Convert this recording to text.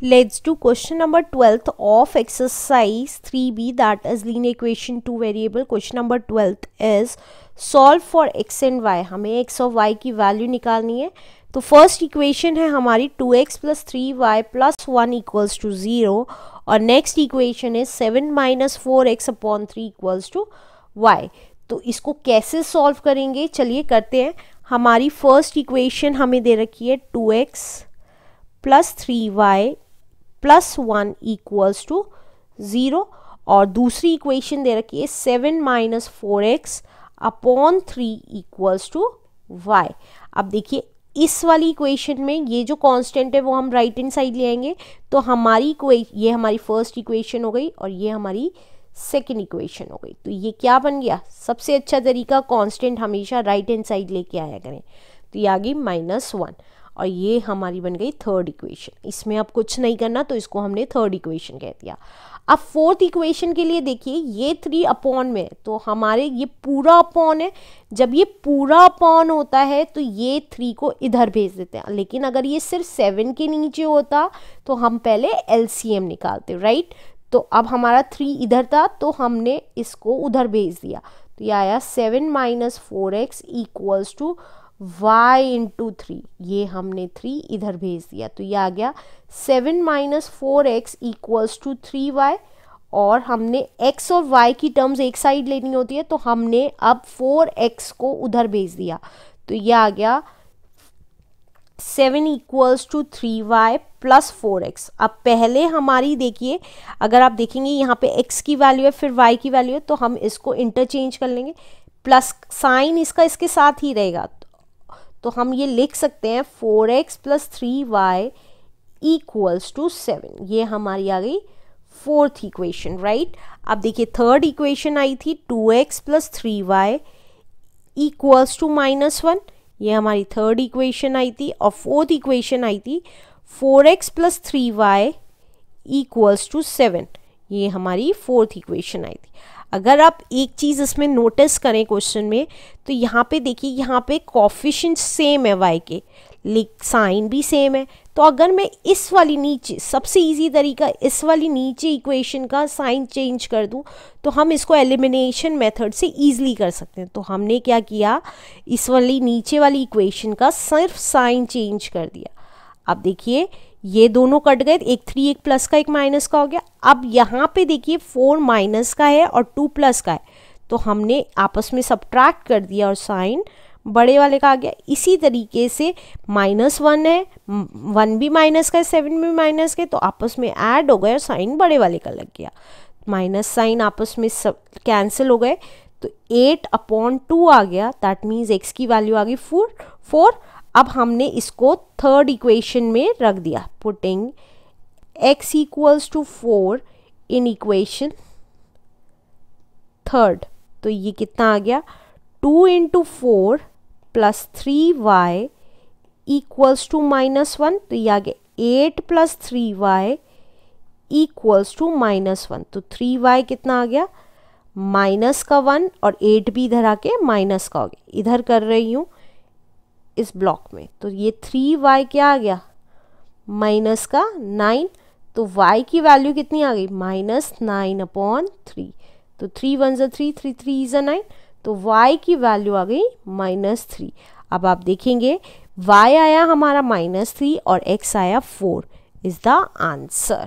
Let's do question number 12th of exercise 3b that is linear equation two variable. Question number 12th is solve for x and y. हमें x और y की value निकालनी है तो first equation है हमारी 2x x plus three y plus one equals to zero और next equation है seven minus four x upon three equals to y तो इसको कैसे सॉल्व करेंगे चलिए करते हैं हमारी फ़र्स्ट इक्वेशन हमें दे रखी है two x plus three y plus one equals to zero और दूसरी इक्वेशन दे रखी है seven minus four x upon three equals to y. अब देखिए, इस वाली इक्वेशन में ये जो कांस्टेंट है वो हम राइट हैंड साइड ले आएँगे तो हमारी ये हमारी फ़र्स्ट इक्वेशन हो गई और ये हमारी सेकेंड इक्वेशन हो गई। तो ये क्या बन गया? सबसे अच्छा तरीका कांस्टेंट हमेशा राइट हैंड साइड लेके आया करें। तो ये आ गई माइनस वन और ये हमारी बन गई थर्ड इक्वेशन इसमें अब कुछ नहीं करना तो इसको हमने थर्ड इक्वेशन कह दिया। अब फोर्थ इक्वेशन के लिए देखिए, ये थ्री अपॉन में तो हमारे ये पूरा अपॉन है। जब ये पूरा अपॉन होता है तो ये थ्री को इधर भेज देते हैं। लेकिन अगर ये सिर्फ़ सेवन के नीचे होता तो हम पहले एलसीएम निकालते राइट तो अब हमारा थ्री इधर था तो हमने इसको उधर भेज दिया। तो ये आया seven minus four x equals to y into three ये हमने थ्री इधर भेज दिया। तो ये आ गया seven minus four x equals to three y और हमने x और y की टर्म्स एक साइड लेनी होती है तो हमने अब फोर एक्स को उधर भेज दिया। तो ये आ गया seven equals to three y plus four x अब पहले हमारी देखिए, अगर आप देखेंगे यहाँ पे x की वैल्यू है, फिर y की वैल्यू है तो हम इसको इंटरचेंज कर लेंगे। प्लस साइन इसका इसके साथ ही रहेगा। तो हम ये लिख सकते हैं four x plus three y equals to seven ये हमारी आ गई फोर्थ इक्वेशन राइट अब देखिए थर्ड इक्वेशन आई थी two x plus three y equals to minus one ये हमारी थर्ड इक्वेशन आई थी और फोर्थ इक्वेशन आई थी four x plus three y equals to seven ये हमारी फोर्थ इक्वेशन आई थी। अगर आप एक चीज़ इसमें नोटिस करें क्वेश्चन में तो यहाँ पे देखिए, यहाँ पे कॉफिशेंट सेम है वाई के लिख साइन भी सेम है। तो अगर मैं इस वाली नीचे, सबसे इजी तरीका, इस वाली नीचे इक्वेशन का साइन चेंज कर दूँ तो हम इसको एलिमिनेशन मेथड से इजीली कर सकते हैं। तो हमने क्या किया? इस वाली नीचे वाली इक्वेशन का सिर्फ़ साइन चेंज कर दिया। अब देखिए, ये दोनों कट गए, एक थ्री एक प्लस का, एक माइनस का हो गया। अब यहाँ पे देखिए फोर माइनस का है और टू प्लस का है। तो हमने आपस में सब्ट्रैक्ट कर दिया और साइन बड़े वाले का आ गया। इसी तरीके से माइनस वन है वन भी माइनस का है सेवन भी माइनस का है तो आपस में ऐड हो गए और साइन बड़े वाले का लग गया। माइनस साइन आपस में सब कैंसिल हो गए। तो एट अपॉन टू आ गया दैट मीन्स एक्स की वैल्यू आ गई फोर फोर अब हमने इसको थर्ड इक्वेशन में रख दिया। Putting x equals to four in equation third तो ये कितना आ गया? Two into four plus three y equals to minus one तो ये आ गया। Eight plus three y equals to minus one तो थ्री वाई कितना आ गया? माइनस का वन और एट भी इधर आके माइनस का हो गया। इधर कर रही हूँ। इस ब्लॉक में। तो ये थ्री वाई क्या आ गया? माइनस का नाइन तो y की वैल्यू कितनी आ गई? माइनस नाइन अपॉन थ्री तो थ्री वन ज़ा three three three is nine तो y की वैल्यू आ गई माइनस थ्री अब आप देखेंगे, y आया हमारा माइनस थ्री और x आया फोर इज़ द आंसर